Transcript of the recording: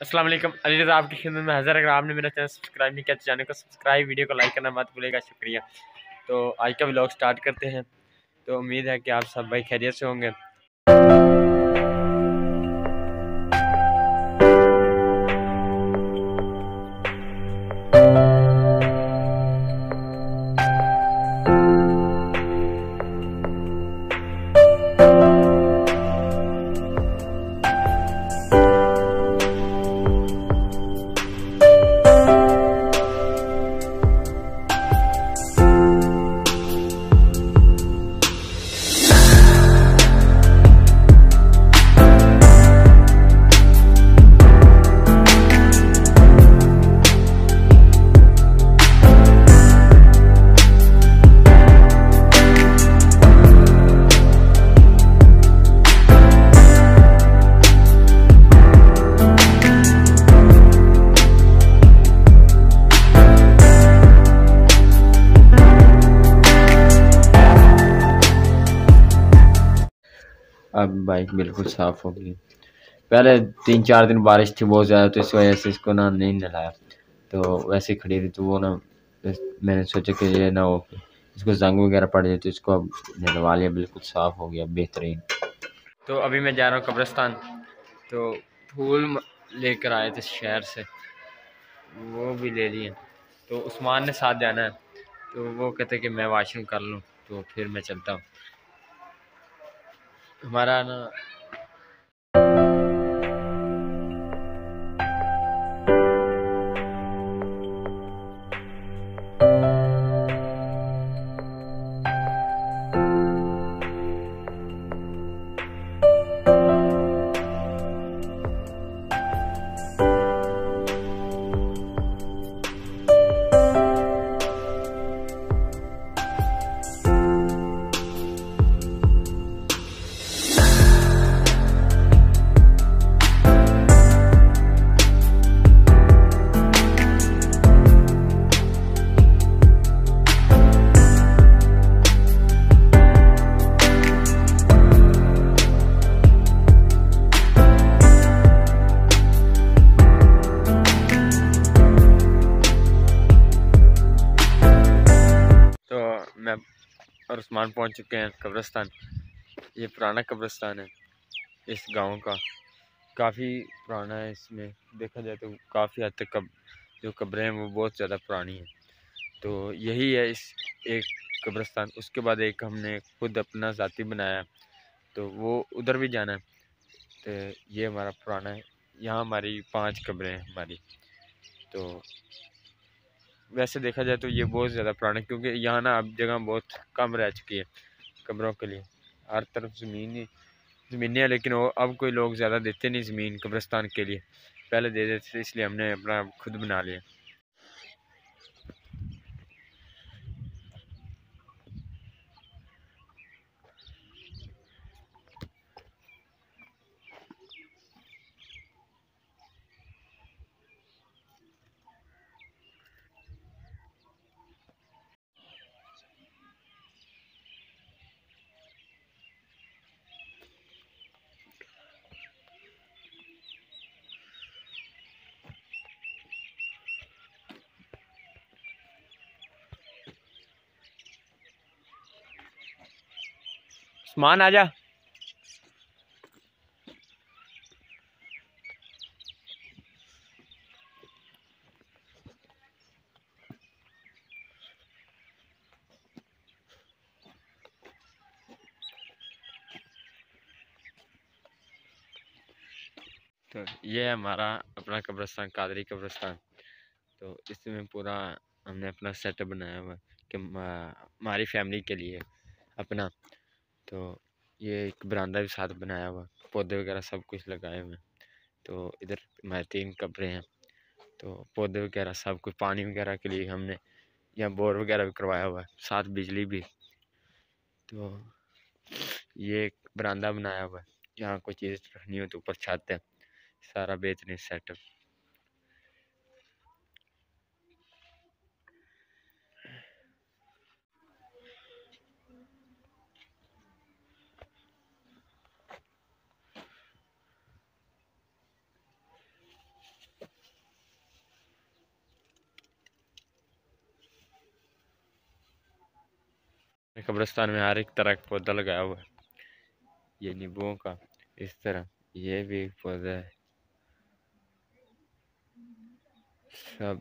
वालेकुम। अली रज़ा आपकी खिदमत में हज़र अगर आपने मेरा चैनल सब्सक्राइब नहीं किया तो चैनल को सब्सक्राइब, वीडियो को लाइक करना मत भूलेगा शुक्रिया। तो आज का ब्लॉग स्टार्ट करते हैं। तो उम्मीद है कि आप सब भाई खैरियत से होंगे। अब बाइक बिल्कुल साफ़ हो गई। पहले तीन चार दिन बारिश थी बहुत ज़्यादा तो इस वजह से इसको ना नहीं नहलाया। तो वैसे ही खड़ी थी तो वो ना मैंने सोचा कि ये ना हो, इसको जंग वगैरह पड़ जाए तो इसको अब नहलवा लिया, बिल्कुल साफ़ हो गया, बेहतरीन। तो अभी मैं जा रहा हूँ कब्रस्तान। तो फूल लेकर आए थे शहर से। वो भी ले लिए। तो उस्मान ने साथ जाना है। तो वो कहते कि मैं वाशरूम कर लूँ तो फिर मैं चलता हूँ। हमारा मैं और उस्मान पहुँच चुके हैं कब्रस्तान। ये पुराना कब्रस्तान है, इस गाँव का। काफ़ी पुराना है इसमें। देखा जाए तो काफ़ी हद तक कब, जो कब्रें हैं वो बहुत ज़्यादा पुरानी हैं। तो यही है इस एक कब्रस्तान। उसके बाद एक हमने खुद अपना ज़ाती बनाया तो वो उधर भी जाना है। तो ये हमारा पुराना है। यहाँ हमारी पाँच कब्रें हैं हमारी। तो वैसे देखा जाए तो ये बहुत ज़्यादा पुराना, क्योंकि यहाँ ना अब जगह बहुत कम रह चुकी है कमरों के लिए। हर तरफ़ ज़मीन ही, ज़मीनें हैं लेकिन वो अब कोई लोग ज़्यादा देते नहीं ज़मीन कब्रस्तान के लिए। पहले दे देते थे, इसलिए हमने अपना खुद बना लिया। उस्मान आजा तो ये हमारा अपना कब्रस्तान, कादरी कब्रस्तान। तो इसमें पूरा हमने अपना सेटअप बनाया हुआ कि हमारी फैमिली के लिए अपना तो ये एक बरामदा भी साथ बनाया हुआ, पौधे वगैरह सब कुछ लगाए हुए हैं। तो इधर हमारे तीन कमरे हैं तो पौधे वगैरह सब कुछ, पानी वगैरह के लिए हमने यहाँ बोर वगैरह भी करवाया हुआ है, साथ बिजली भी। तो ये एक बरामदा बनाया हुआ है, यहाँ कोई चीज़ रखनी हो तो ऊपर छत है, सारा बेचने सेटअप। कब्रिस्तान में हर एक तरह का पौधा लगाया हुआ है। ये नींबुओं का, इस तरह, ये भी एक पौधा है। सब